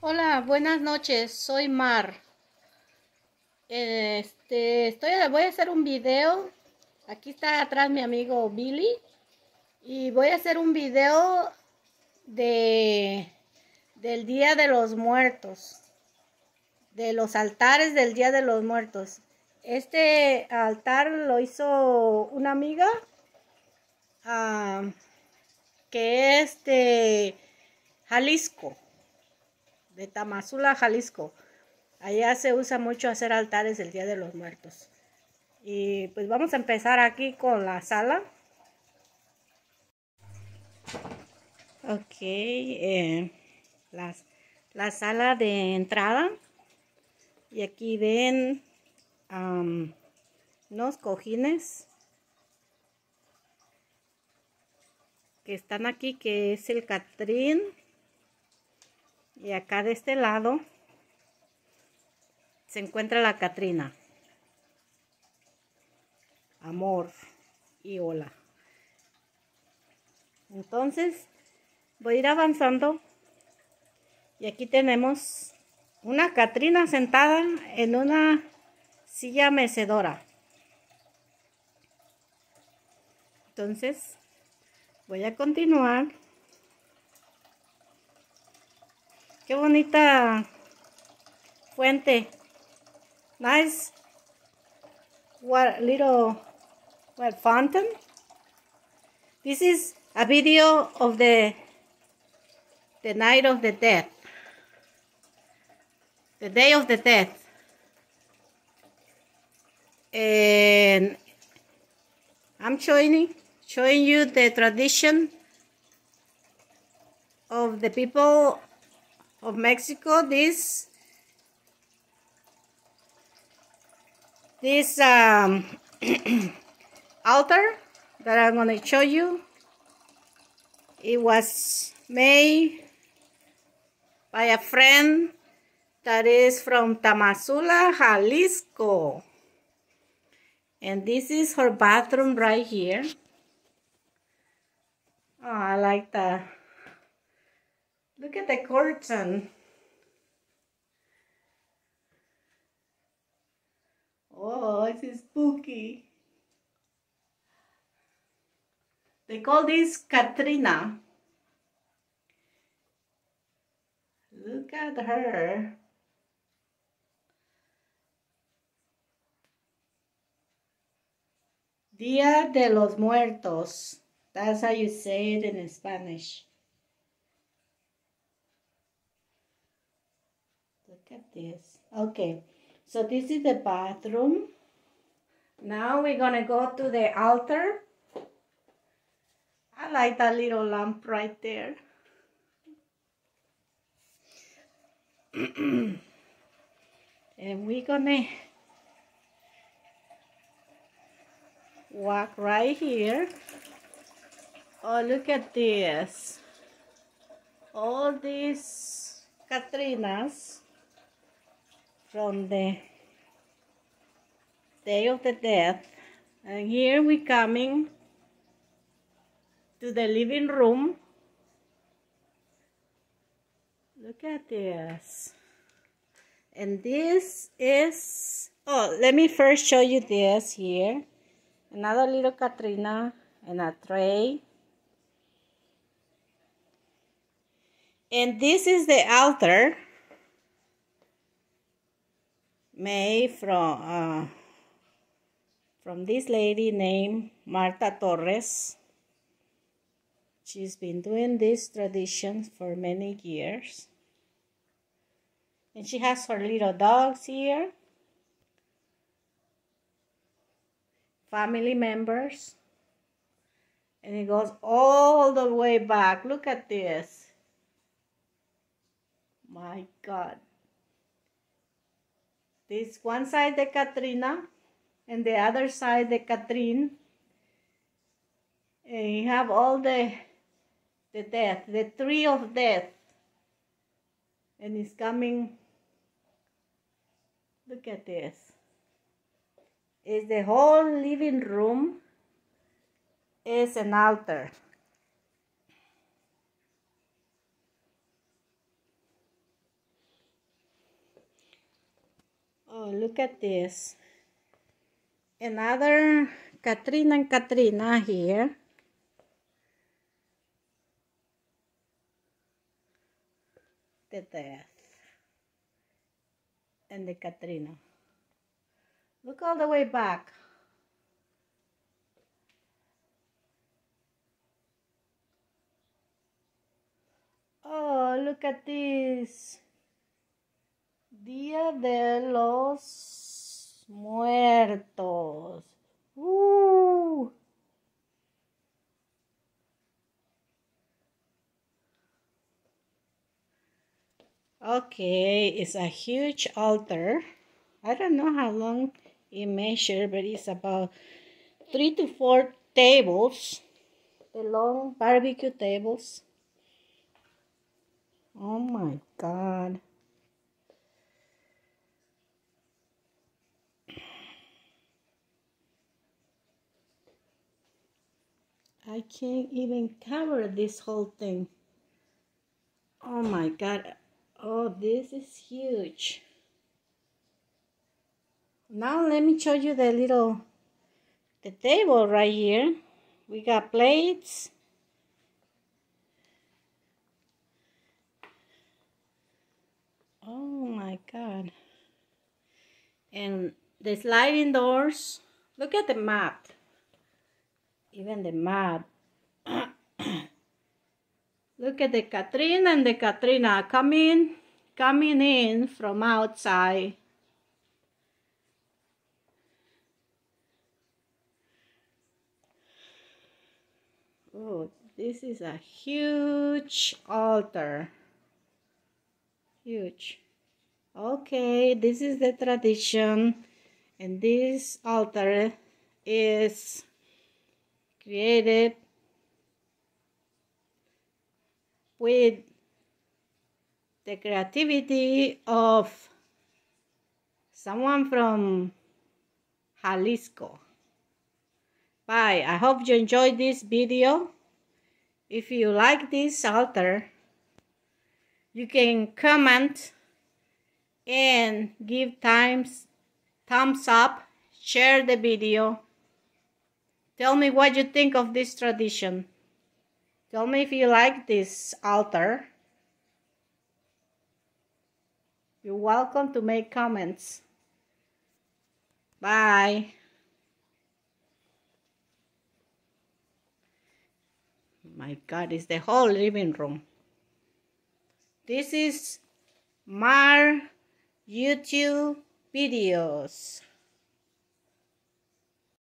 Hola, buenas noches. Soy Mar. Este, estoy, voy a hacer un video. Aquí está atrás mi amigo Billy. Y voy a hacer un video de del Día de los Muertos. De los altares del Día de los Muertos. Este altar lo hizo una amiga ah, que es de Jalisco de Tamazula, Jalisco. Allá se usa mucho hacer altares el Día de los Muertos. Y pues vamos a empezar aquí con la sala. Ok, eh, la sala de entrada. Y aquí ven unos cojines que están aquí, que es el Catrín y acá de este lado se encuentra la Catrina. Amor y hola. Entonces voy a ir avanzando y aquí tenemos una Catrina sentada en una silla mecedora. Entonces voy a continuar Qué bonita fuente. Nice what little what fountain. This is a video of the the night of the death. The day of the death. And I'm showing showing you the tradition of the people of Mexico. This this um, altar that I'm going to show you, it was made by a friend that is from Tamazula, Jalisco. And this is her bathroom right here. Oh, I like that. Look at the curtain. Oh, it's spooky. They call this Catrina. Look at her. Dia de los Muertos. That's how you say it in Spanish. This. Okay, so this is the bathroom. Now we're gonna go to the altar. I like that little lamp right there. and we're gonna walk right here. Oh, look at this. All these Catrinas from the Day of the Death. And here we coming to the living room. Look at this. And this is, oh, let me first show you this here. Another little Catrina and a tray. And this is the altar made from uh, from this lady named Marta Torres. She's been doing this tradition for many years. And she has her little dogs here. Family members. And it goes all the way back. Look at this. My God. This one side the Catrina and the other side the Catrín. And you have all the the death, the tree of death. And it's coming. Look at this. Is the whole living room is an altar. Oh, look at this. Another Catrina and Catrina here. The death. And the Catrina. Look all the way back. Oh, look at this. Día de los Muertos. Ooh. Okay, it's a huge altar. I don't know how long it measures, but it's about three to four tables, the long barbecue tables. Oh my God. I can't even cover this whole thing. Oh my God. Oh, this is huge. Now let me show you the little, the table right here. We got plates. Oh my God. And the sliding doors. Look at the map. Even the map. Look at the Catrina and the Catrina coming, coming in from outside. Oh, this is a huge altar. Huge. Okay, this is the tradition. And this altar is created with the creativity of someone from Jalisco. Bye. I hope you enjoyed this video. If you like this altar, you can comment and give times thumbs up, share the video. Tell me what you think of this tradition. Tell me if you like this altar. You're welcome to make comments. Bye. My God, it's the whole living room. This is Mar YouTube videos.